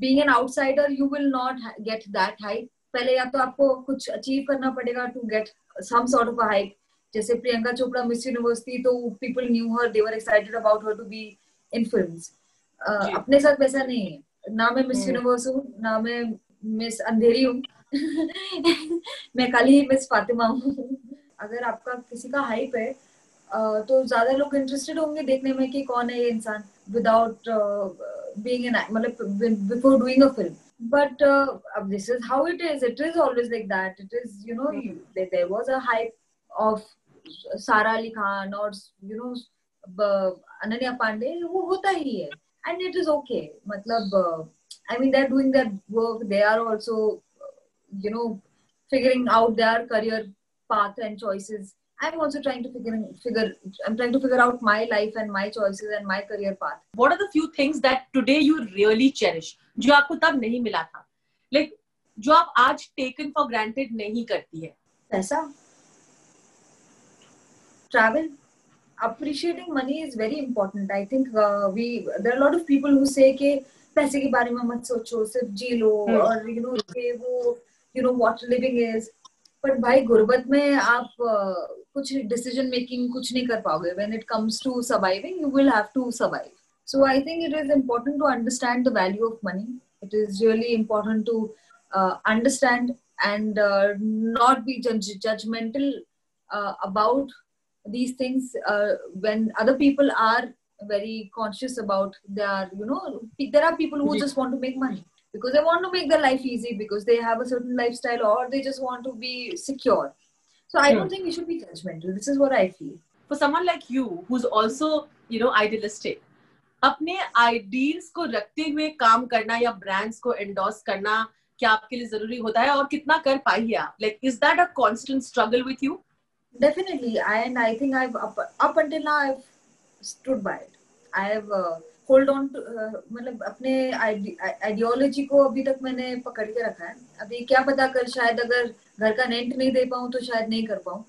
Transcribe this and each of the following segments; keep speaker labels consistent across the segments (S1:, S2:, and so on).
S1: Being an outsider you will not get that hype पहले या तो आपको कुछ अचीव करना पड़ेगा to get some sort of hype जैसे प्रियंका चोपड़ा मिस यूनिवर्सिटी तो people knew her they were excited about her to be in films अपने साथ वैसा नहीं है। ना मैं मिस यूनिवर्स हूँ ना मैं मिस अंधेरी हूँ। मैं कल ही मिस फातिमा हूँ। अगर आपका किसी का हाइप है तो ज़्यादा लोग इंटरेस्टेड होंगे देखने में कि कौन है ये इंसान? Without being an matlab, before doing a film. But uh, this is how it is. It is always like that. It is you know mm-hmm. there, there, was a hype of sara ali khan or you know ananya pandey. Wo hota hi hai. And it is okay. Matlab uh, i mean they're doing their work. They are also uh, you know figuring out their career path and choices. I'm also trying to figure figure i'm trying to figure out my life and my choices and my career path
S2: what are the few things that today you really cherish जो आपको तब नहीं मिला था like जो आप आज taken for granted नहीं करती है
S1: पैसा travel appreciating money is very important i think uh, we there are a lot of people who say कि पैसे के बारे में मत सोचो सिर्फ़ जी लो hmm. और यू नो ये वो you know what living is पर भाई गुर्बत में आप कुछ डिसीज़न मेकिंग कुछ नहीं कर पाओगे. When it comes to surviving you will have to survive so I think it is important to understand the value of money it is really important to understand and not be judgmental about these things when other people are very conscious about they are you know there are people who just want to make money because they want to make their life easy because they have a certain lifestyle or they just want to be secure so i don't think we should be judgmental this is what i feel
S2: for someone like you who's also you know idealistic अपने ideals को रखते हुए काम करना या brands को endorse करना क्या आपके लिए जरूरी होता है और कितना कर पाई है आप like is that a constant struggle with you
S1: definitely and i think i've up, up until now i've stood by it i have uh, hold on to मतलब अपने आइडियोलॉजी को अभी तक मैंने पकड़ के रखा है। अभी क्या पता कर शायद अगर घर का रेंट नहीं दे पाऊँ तो शायद नहीं कर पाऊँ।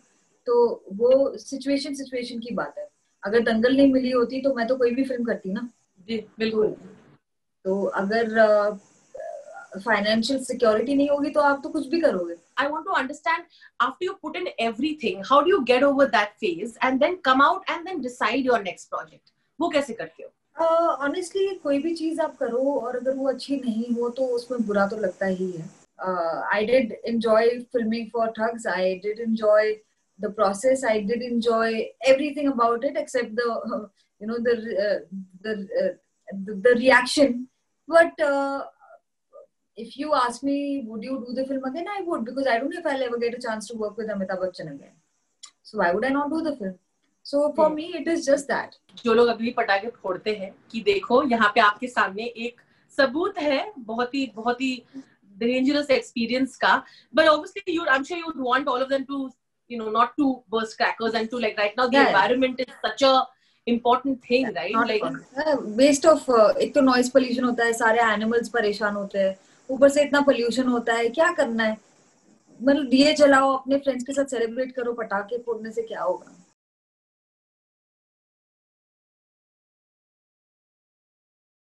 S1: तो वो सिचुएशन सिचुएशन की बात है। अगर दंगल नहीं मिली होती तो मैं तो कोई भी फ़िल्म करती ना।
S2: जी बिल्कुल।
S1: तो अगर फाइनेंशियल uh, सिक्योरिटी नहीं होगी तो आप तो कुछ भी करोगे।
S2: I want to understand after you put in everything, how do you get over that phase and then come out and then decide your next project? वो कैसे करते हो?
S1: ऑनेस्टली uh, कोई भी चीज़ आप करो और अगर वो अच्छी नहीं हो तो उसमें बुरा तो लगता ही है। I did enjoy filming for Thugs I did enjoy the process I did enjoy everything about it except the you know the reaction but if you ask me would you do the film again I would because I don't know if I ever get a chance to work with Amitabh Bachchan again so I would I not do the film so for me it is just that
S2: जो लोग अभी पटाखे फोड़ते हैं कि देखो यहाँ पे आपके सामने एक सबूत है बहुत ही बहुत ही डेंजरस एक्सपीरियंस का। But obviously you I am sure you want all of them to you know not to burst crackers and to like right now the environment is such a important thing right like
S1: waste of एक तो noise pollution होता है सारे animals परेशान होते हैं। ऊपर से इतना पोल्यूशन होता है क्या करना है? मतलब दिए जलाओ अपने फ्रेंड्स के साथ सेलिब्रेट करो पटाखे फोड़ने से क्या होगा?